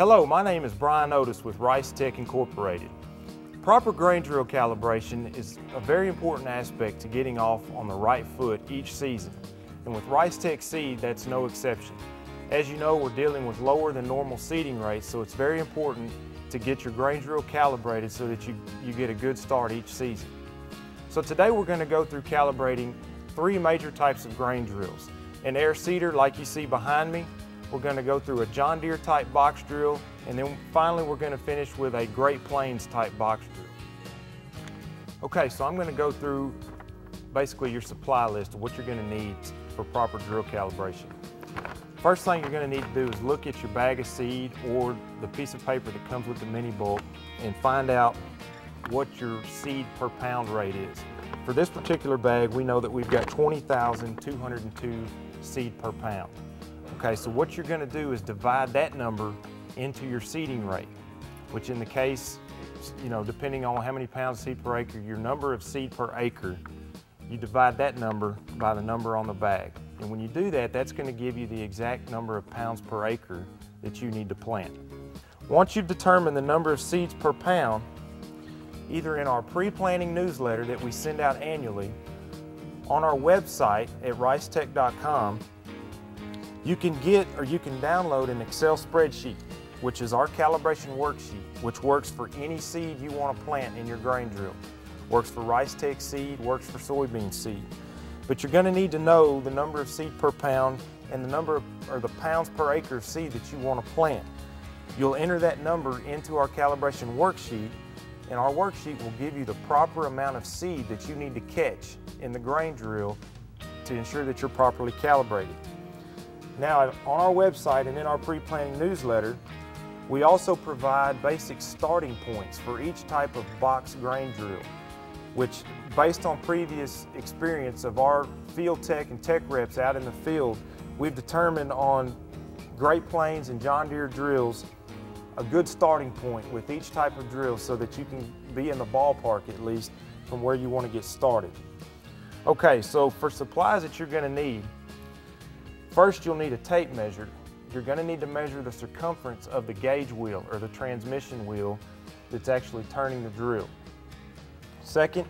Hello, my name is Brian Ottis with RiceTec Incorporated. Proper grain drill calibration is a very important aspect to getting off on the right foot each season. And with RiceTec seed, that's no exception. As you know, we're dealing with lower than normal seeding rates, so it's very important to get your grain drill calibrated so that you, you get a good start each season. So today we're going to go through calibrating three major types of grain drills. An air seeder like you see behind me, we're going to go through a John Deere type box drill, and then finally we're going to finish with a Great Plains type box drill. Okay, so I'm going to go through basically your supply list of what you're going to need for proper drill calibration. First thing you're going to need to do is look at your bag of seed or the piece of paper that comes with the mini bulk and find out what your seed per pound rate is. For this particular bag, we know that we've got 20,202 seed per pound. Okay, so what you're gonna do is divide that number into your seeding rate, which in the case, you know, depending on how many pounds of seed per acre, your number of seed per acre, you divide that number by the number on the bag. And when you do that, that's gonna give you the exact number of pounds per acre that you need to plant. Once you've determined the number of seeds per pound, either in our pre-planting newsletter that we send out annually, on our website at ricetec.com, you can get or you can download an Excel spreadsheet, which is our calibration worksheet, which works for any seed you want to plant in your grain drill. Works for RiceTec seed, works for soybean seed. But you're going to need to know the number of seed per pound and the number of, or the pounds per acre of seed that you want to plant. You'll enter that number into our calibration worksheet and our worksheet will give you the proper amount of seed that you need to catch in the grain drill to ensure that you're properly calibrated. Now, on our website and in our pre-planning newsletter, we also provide basic starting points for each type of box grain drill, which based on previous experience of our field tech and tech reps out in the field, we've determined on Great Plains and John Deere drills a good starting point with each type of drill so that you can be in the ballpark at least from where you want to get started. Okay, so for supplies that you're going to need, First, you'll need a tape measure. You're going to need to measure the circumference of the gauge wheel or the transmission wheel that's actually turning the drill. Second,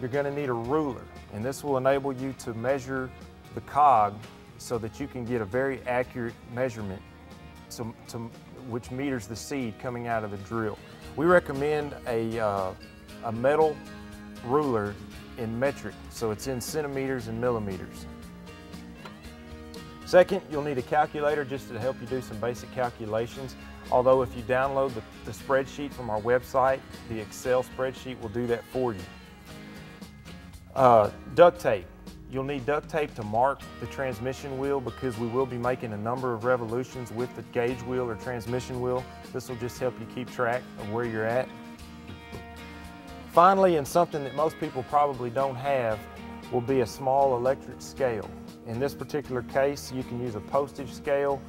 you're going to need a ruler, and this will enable you to measure the cog so that you can get a very accurate measurement to, to, which meters the seed coming out of the drill. We recommend a, uh, a metal ruler in metric, so it's in centimeters and millimeters. Second, you'll need a calculator just to help you do some basic calculations. Although if you download the, the, spreadsheet from our website, the Excel spreadsheet will do that for you. Uh, duct tape. You'll need duct tape to mark the transmission wheel because we will be making a number of revolutions with the gauge wheel or transmission wheel. This will just help you keep track of where you're at. Finally, and something that most people probably don't have, will be a small electric scale. In this particular case, you can use a postage scale,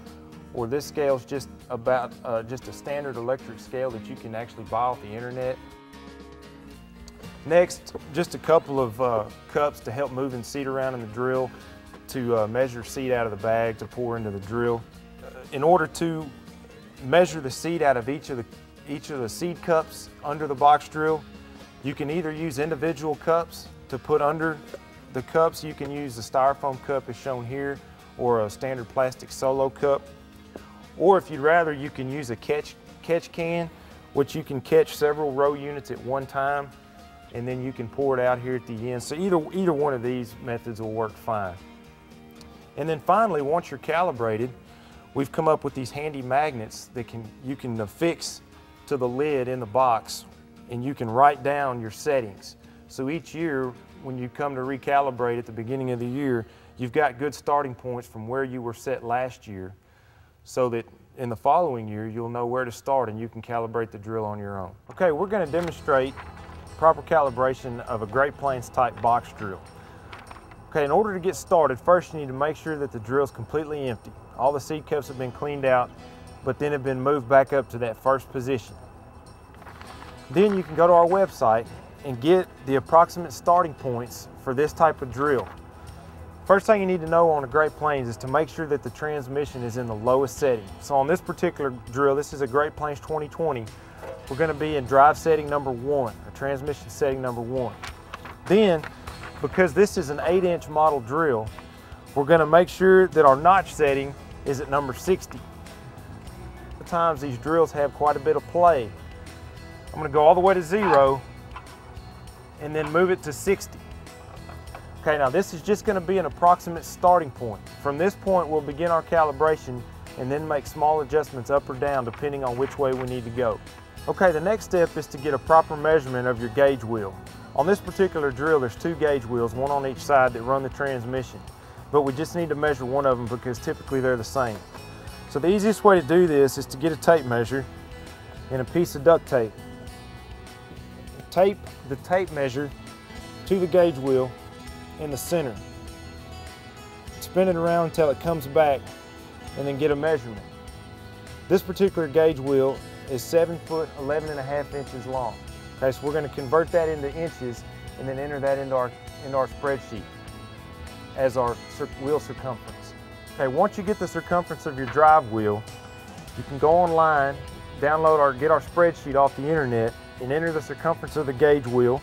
or this scale is just about uh, just a standard electric scale that you can actually buy off the internet. Next, just a couple of uh, cups to help moving seed around in the drill to uh, measure seed out of the bag to pour into the drill. Uh, in order to measure the seed out of each of the each of the seed cups under the box drill, you can either use individual cups to put under the cups, you can use the styrofoam cup as shown here or a standard plastic solo cup. Or if you'd rather, you can use a catch, catch can, which you can catch several row units at one time, and then you can pour it out here at the end. So either, either one of these methods will work fine. And then finally, once you're calibrated, we've come up with these handy magnets that can, you can affix to the lid in the box, and you can write down your settings. So each year, when you come to recalibrate at the beginning of the year, you've got good starting points from where you were set last year so that in the following year, you'll know where to start and you can calibrate the drill on your own. Okay, we're gonna demonstrate proper calibration of a Great Plains type box drill. Okay, in order to get started, first you need to make sure that the drill is completely empty. All the seed cups have been cleaned out, but then have been moved back up to that first position. Then you can go to our website and get the approximate starting points for this type of drill. First thing you need to know on a Great Plains is to make sure that the transmission is in the lowest setting. So on this particular drill, this is a Great Plains 2020, we're gonna be in drive setting number one, or transmission setting number one. Then, because this is an eight inch model drill, we're gonna make sure that our notch setting is at number 60. Sometimes these drills have quite a bit of play. I'm gonna go all the way to zero and then move it to 60. Okay, now this is just gonna be an approximate starting point. From this point, we'll begin our calibration and then make small adjustments up or down depending on which way we need to go. Okay, the next step is to get a proper measurement of your gauge wheel. On this particular drill, there's two gauge wheels, one on each side that run the transmission. But we just need to measure one of them because typically they're the same. So the easiest way to do this is to get a tape measure and a piece of duct tape. Tape the tape measure to the gauge wheel in the center. Spin it around until it comes back and then get a measurement. This particular gauge wheel is seven foot, 11 and a half inches long. Okay, so we're gonna convert that into inches and then enter that into our, into our spreadsheet as our wheel circumference. Okay, once you get the circumference of your drive wheel, you can go online, download or get our spreadsheet off the internet and enter the circumference of the gauge wheel.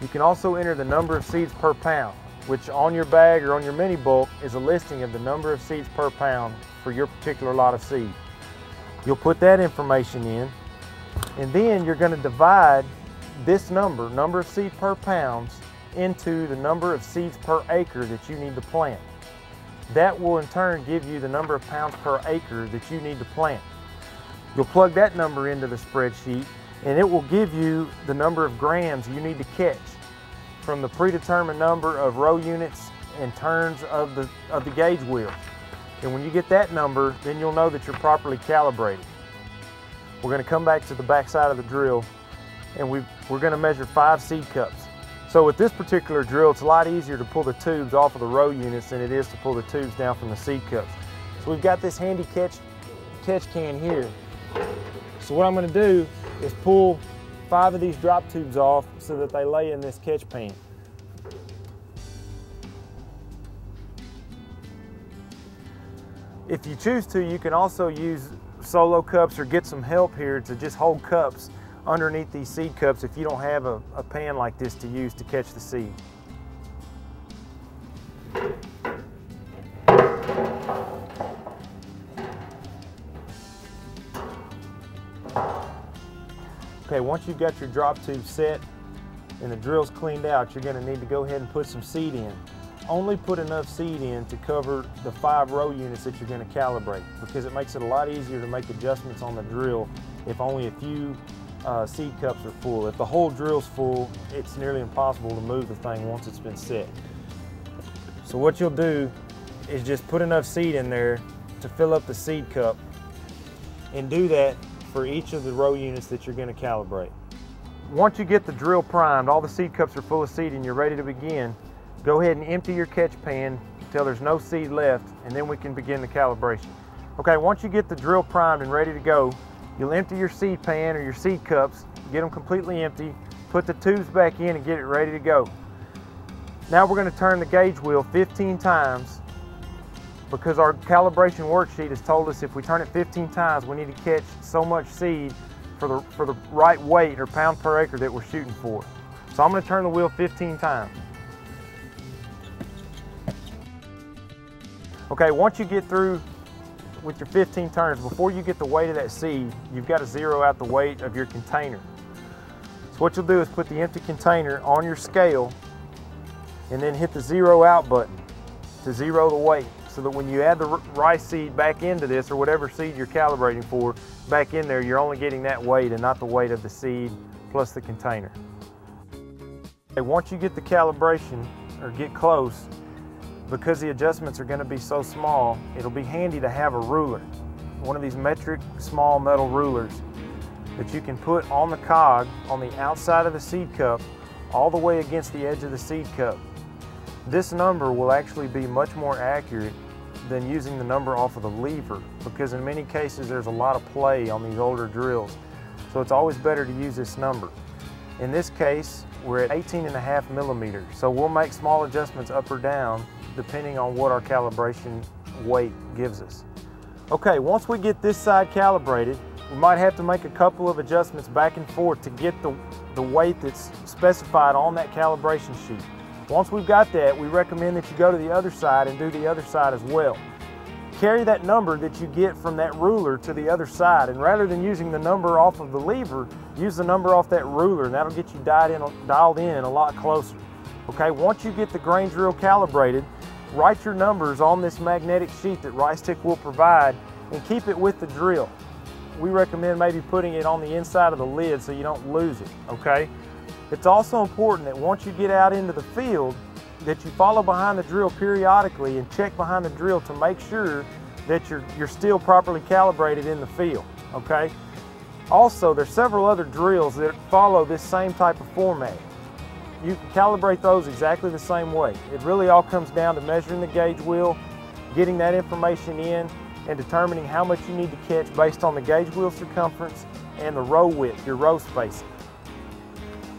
You can also enter the number of seeds per pound, which on your bag or on your mini bulk is a listing of the number of seeds per pound for your particular lot of seed. You'll put that information in, and then you're going to divide this number, number of seeds per pounds, into the number of seeds per acre that you need to plant. That will in turn give you the number of pounds per acre that you need to plant. You'll plug that number into the spreadsheet and it will give you the number of grams you need to catch from the predetermined number of row units and turns of the, of the gauge wheel. And when you get that number, then you'll know that you're properly calibrated. We're gonna come back to the back side of the drill and we we're gonna measure five seed cups. So with this particular drill, it's a lot easier to pull the tubes off of the row units than it is to pull the tubes down from the seed cups. So we've got this handy catch, catch can here. So what I'm gonna do is pull five of these drop tubes off so that they lay in this catch pan. If you choose to, you can also use solo cups or get some help here to just hold cups underneath these seed cups if you don't have a, a pan like this to use to catch the seed. Okay, once you've got your drop tube set and the drill's cleaned out, you're gonna need to go ahead and put some seed in. Only put enough seed in to cover the five row units that you're gonna calibrate because it makes it a lot easier to make adjustments on the drill if only a few uh, seed cups are full. If the whole drill's full, it's nearly impossible to move the thing once it's been set. So what you'll do is just put enough seed in there to fill up the seed cup and do that for each of the row units that you're going to calibrate. Once you get the drill primed, all the seed cups are full of seed and you're ready to begin, go ahead and empty your catch pan until there's no seed left and then we can begin the calibration. Okay, once you get the drill primed and ready to go, you'll empty your seed pan or your seed cups, get them completely empty, put the tubes back in and get it ready to go. Now we're going to turn the gauge wheel 15 times because our calibration worksheet has told us if we turn it 15 times, we need to catch so much seed for the, for the right weight or pound per acre that we're shooting for. So I'm gonna turn the wheel 15 times. Okay, once you get through with your 15 turns, before you get the weight of that seed, you've got to zero out the weight of your container. So what you'll do is put the empty container on your scale and then hit the zero out button to zero the weight so that when you add the rice seed back into this or whatever seed you're calibrating for back in there, you're only getting that weight and not the weight of the seed plus the container. Okay, once you get the calibration or get close, because the adjustments are going to be so small, it'll be handy to have a ruler. One of these metric small metal rulers that you can put on the cog on the outside of the seed cup all the way against the edge of the seed cup. This number will actually be much more accurate than using the number off of the lever because in many cases there's a lot of play on these older drills. So it's always better to use this number. In this case, we're at 18 and a half millimeters. So we'll make small adjustments up or down depending on what our calibration weight gives us. Okay, once we get this side calibrated, we might have to make a couple of adjustments back and forth to get the, the weight that's specified on that calibration sheet. Once we've got that, we recommend that you go to the other side and do the other side as well. Carry that number that you get from that ruler to the other side, and rather than using the number off of the lever, use the number off that ruler, and that'll get you dialed in, dialed in a lot closer. Okay, once you get the grain drill calibrated, write your numbers on this magnetic sheet that RiceTec will provide and keep it with the drill. We recommend maybe putting it on the inside of the lid so you don't lose it, okay? It's also important that once you get out into the field, that you follow behind the drill periodically and check behind the drill to make sure that you're, you're still properly calibrated in the field, okay? Also, there's several other drills that follow this same type of format. You can calibrate those exactly the same way. It really all comes down to measuring the gauge wheel, getting that information in, and determining how much you need to catch based on the gauge wheel circumference and the row width, your row spacing.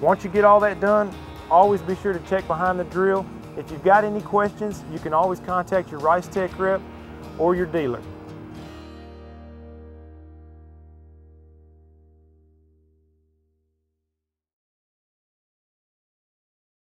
Once you get all that done, always be sure to check behind the drill. If you've got any questions, you can always contact your RiceTec rep or your dealer.